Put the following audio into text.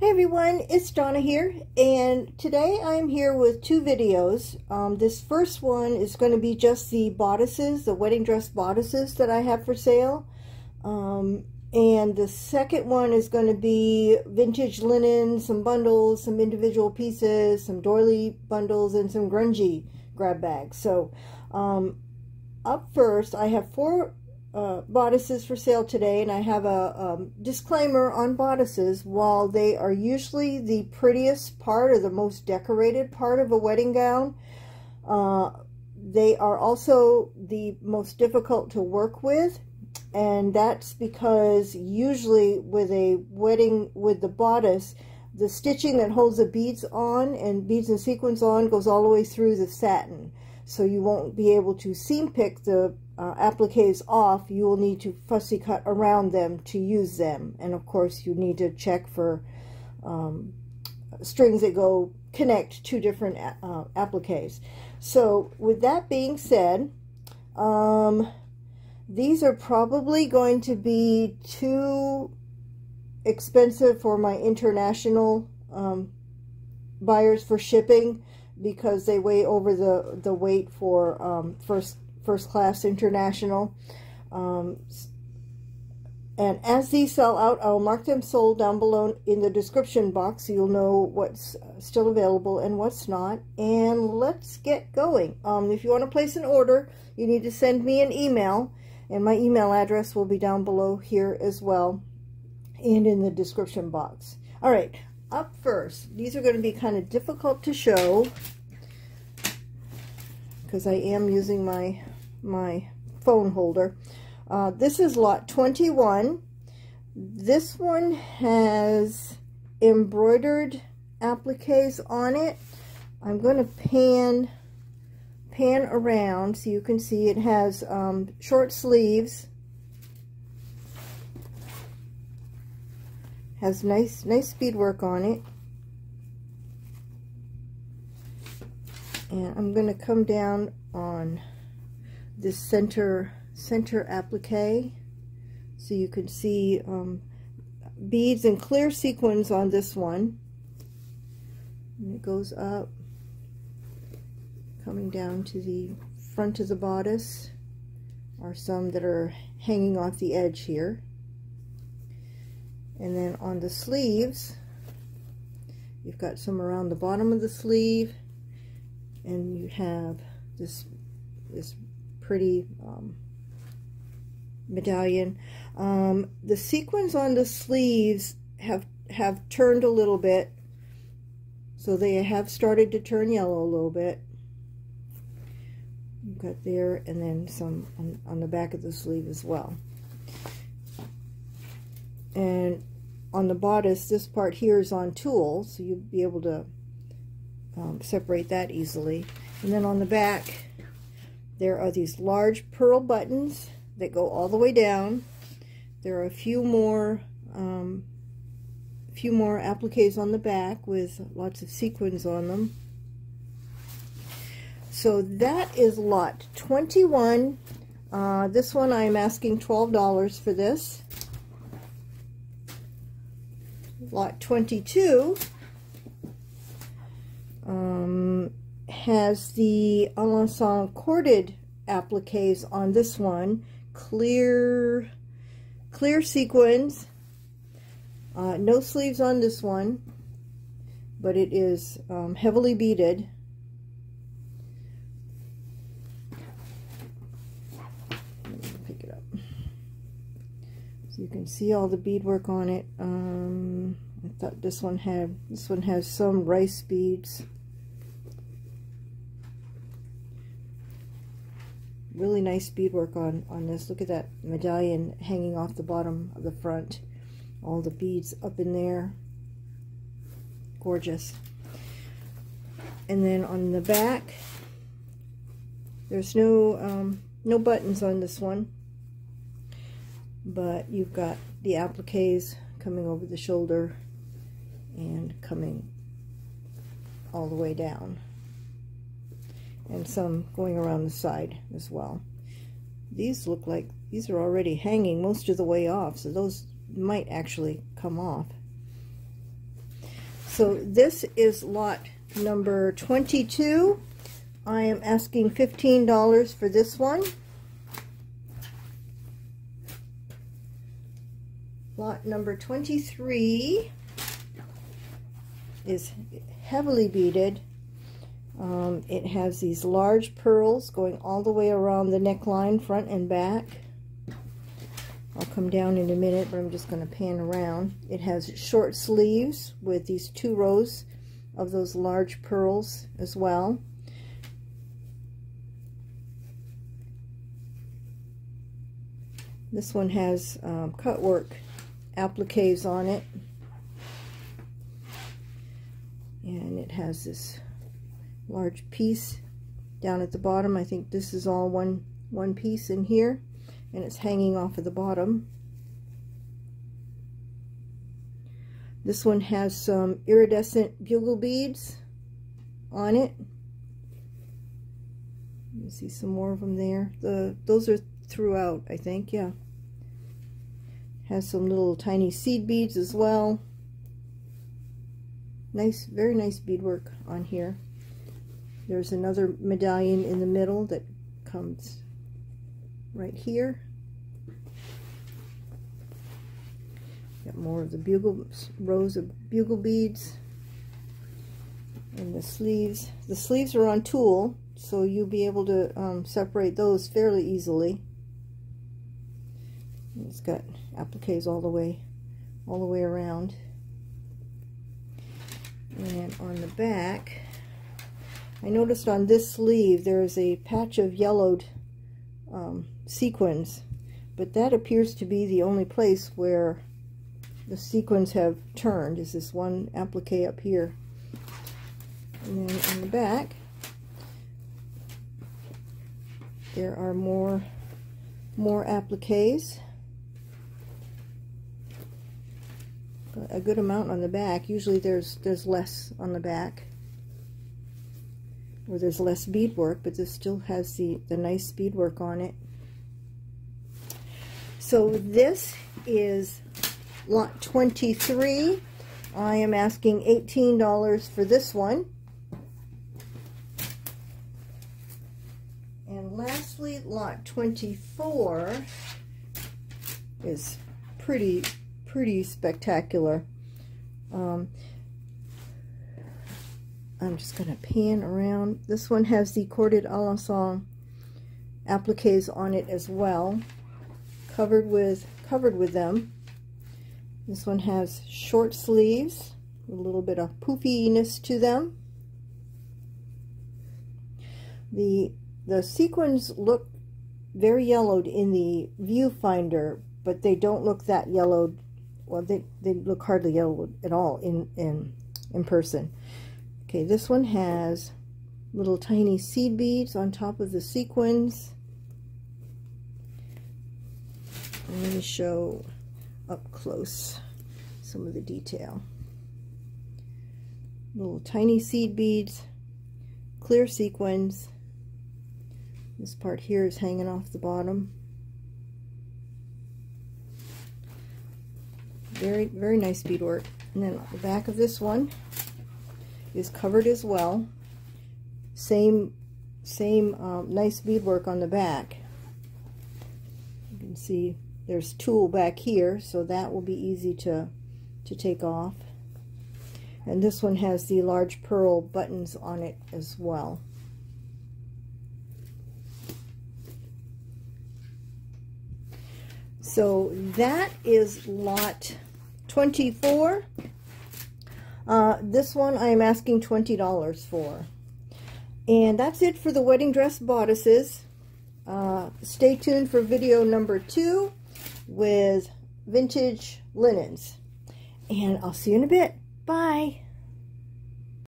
Hey everyone, it's Donna here, and today I'm here with two videos. Um, this first one is going to be just the bodices, the wedding dress bodices that I have for sale. Um, and the second one is going to be vintage linen, some bundles, some individual pieces, some doily bundles, and some grungy grab bags. So um, up first, I have four uh, bodices for sale today and I have a um, disclaimer on bodices. While they are usually the prettiest part or the most decorated part of a wedding gown uh, they are also the most difficult to work with and that's because usually with a wedding with the bodice the stitching that holds the beads on and beads and sequins on goes all the way through the satin. So you won't be able to seam pick the uh, appliques off, you will need to fussy cut around them to use them. And of course, you need to check for um, strings that go connect two different uh, appliques. So with that being said, um, these are probably going to be too expensive for my international um, buyers for shipping because they weigh over the, the weight for um, first first class international. Um, and as these sell out, I'll mark them sold down below in the description box so you'll know what's still available and what's not. And let's get going. Um, if you want to place an order, you need to send me an email. And my email address will be down below here as well and in the description box. All right, up first, these are going to be kind of difficult to show because I am using my my phone holder. Uh, this is lot 21. This one has embroidered appliques on it. I'm going to pan pan around so you can see it has um, short sleeves. Has nice nice beadwork on it. And I'm going to come down on this center center applique. So you can see um, beads and clear sequins on this one. And it goes up coming down to the front of the bodice are some that are hanging off the edge here. And then on the sleeves you've got some around the bottom of the sleeve and you have this this pretty um, medallion. Um, the sequins on the sleeves have have turned a little bit, so they have started to turn yellow a little bit. You've got there, and then some on, on the back of the sleeve as well. And on the bodice, this part here is on tulle, so you'll be able to um, separate that easily. And then on the back, there are these large pearl buttons that go all the way down. There are a few more um, few more appliques on the back with lots of sequins on them. So that is lot 21. Uh, this one I'm asking $12 for this. Lot 22 um, has the Alençon corded appliques on this one. Clear, clear sequins. Uh, no sleeves on this one, but it is um, heavily beaded. Pick it up. So you can see all the beadwork on it. Um, I thought this one had, this one has some rice beads. Really nice beadwork on, on this. Look at that medallion hanging off the bottom of the front. All the beads up in there. Gorgeous. And then on the back, there's no, um, no buttons on this one. But you've got the appliques coming over the shoulder and coming all the way down and some going around the side as well. These look like these are already hanging most of the way off, so those might actually come off. So this is lot number 22. I am asking $15 for this one. Lot number 23 is heavily beaded. Um, it has these large pearls going all the way around the neckline, front and back. I'll come down in a minute, but I'm just going to pan around. It has short sleeves with these two rows of those large pearls as well. This one has um, cut work appliques on it. And it has this large piece down at the bottom. I think this is all one, one piece in here. And it's hanging off of the bottom. This one has some iridescent bugle beads on it. You see some more of them there. The Those are throughout, I think, yeah. Has some little tiny seed beads as well. Nice, very nice beadwork on here. There's another medallion in the middle that comes right here. Got more of the bugle rows of bugle beads and the sleeves. The sleeves are on tulle, so you'll be able to um, separate those fairly easily. It's got appliques all the way, all the way around. And on the back, I noticed on this sleeve there is a patch of yellowed um, sequins, but that appears to be the only place where the sequins have turned, is this one applique up here. And then on the back, there are more more appliques. a good amount on the back. Usually there's there's less on the back or there's less beadwork, but this still has the, the nice beadwork on it. So this is lot 23. I am asking $18 for this one. And lastly, lot 24 is pretty pretty spectacular. Um, I'm just going to pan around. This one has the corded alençon appliques on it as well, covered with covered with them. This one has short sleeves, a little bit of poofiness to them. The the sequins look very yellowed in the viewfinder, but they don't look that yellowed well, they, they look hardly yellow at all in, in, in person. Okay, this one has little tiny seed beads on top of the sequins. let me show up close some of the detail. Little tiny seed beads, clear sequins. This part here is hanging off the bottom. Very, very nice beadwork. And then the back of this one is covered as well. Same, same um, nice beadwork on the back. You can see there's tulle back here, so that will be easy to, to take off. And this one has the large pearl buttons on it as well. So that is lot 24 uh, this one I am asking $20 for. And that's it for the wedding dress bodices. Uh, stay tuned for video number two with vintage linens. And I'll see you in a bit. Bye.